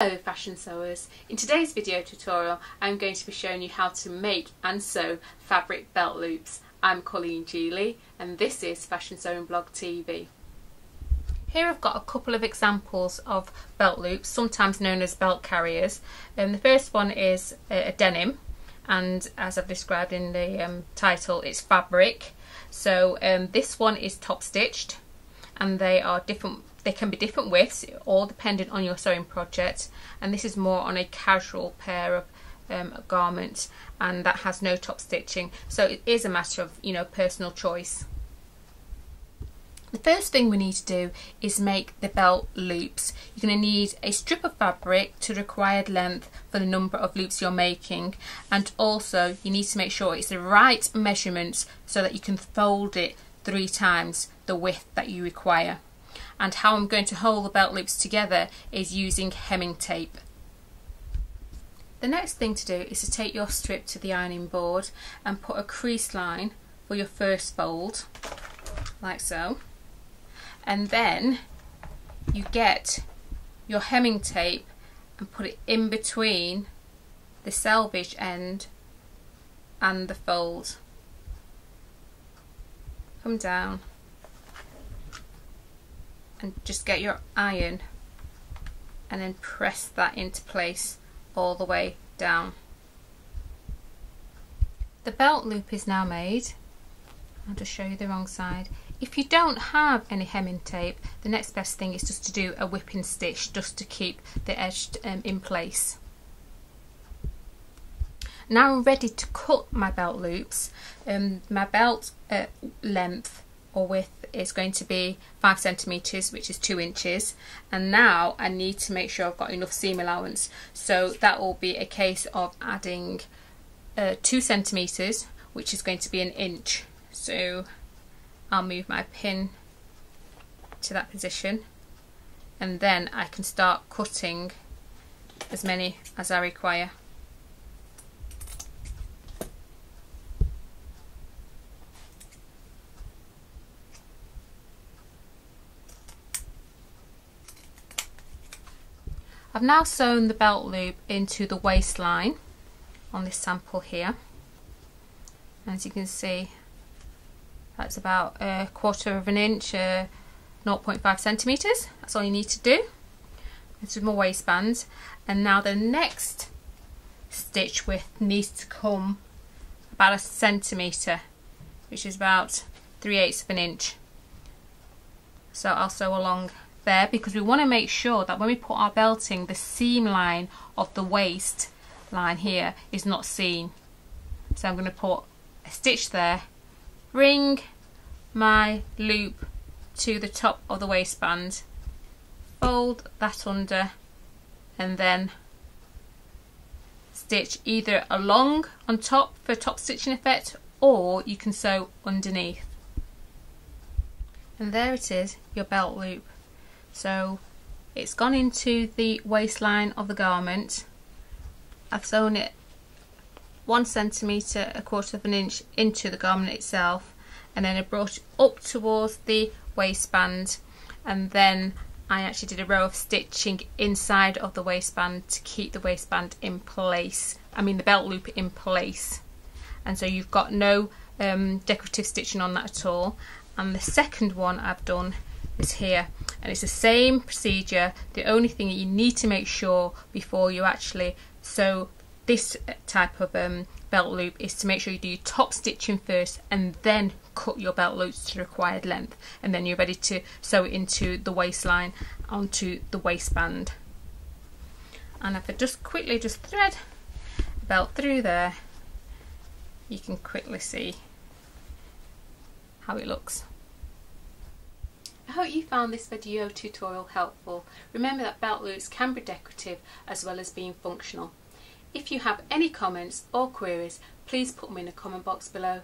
Hello fashion sewers, in today's video tutorial I'm going to be showing you how to make and sew fabric belt loops. I'm Colleen G Lea and this is Fashion Sewing Blog TV. Here I've got a couple of examples of belt loops, sometimes known as belt carriers. Um, the first one is a, a denim and as I've described in the um, title it's fabric. So um, this one is top stitched and they are different they can be different widths all depending on your sewing project. And this is more on a casual pair of um, garment and that has no top stitching. So it is a matter of you know personal choice. The first thing we need to do is make the belt loops. You're going to need a strip of fabric to required length for the number of loops you're making. And also you need to make sure it's the right measurements so that you can fold it three times the width that you require and how I'm going to hold the belt loops together is using hemming tape. The next thing to do is to take your strip to the ironing board and put a crease line for your first fold, like so. And then you get your hemming tape and put it in between the selvage end and the fold. Come down and just get your iron and then press that into place all the way down. The belt loop is now made. I'll just show you the wrong side. If you don't have any hemming tape, the next best thing is just to do a whipping stitch just to keep the edge um, in place. Now I'm ready to cut my belt loops. Um, my belt uh, length or width is going to be 5 centimetres which is 2 inches. And now I need to make sure I've got enough seam allowance. So that will be a case of adding uh, 2 centimetres which is going to be an inch. So I'll move my pin to that position. And then I can start cutting as many as I require. I've now sewn the belt loop into the waistline on this sample here. As you can see, that's about a quarter of an inch, uh, 0.5 centimetres. That's all you need to do. This is my waistband. And now the next stitch width needs to come about a centimetre, which is about 3 eighths of an inch. So I'll sew along there because we want to make sure that when we put our belting the seam line of the waist line here is not seen. So I'm going to put a stitch there. Bring my loop to the top of the waistband. Fold that under and then stitch either along on top for top stitching effect or you can sew underneath. And there it is your belt loop so it's gone into the waistline of the garment. I've sewn it one centimetre a quarter of an inch into the garment itself and then I brought it up towards the waistband. And then I actually did a row of stitching inside of the waistband to keep the waistband in place I mean the belt loop in place. And so you've got no um, decorative stitching on that at all. And the second one I've done is here. And it's the same procedure the only thing that you need to make sure before you actually sew this type of um, belt loop is to make sure you do your top stitching first and then cut your belt loops to the required length. And then you're ready to sew it into the waistline onto the waistband. And if I just quickly just thread the belt through there you can quickly see how it looks I hope you found this video tutorial helpful. Remember that belt loops can be decorative as well as being functional. If you have any comments or queries, please put them in the comment box below.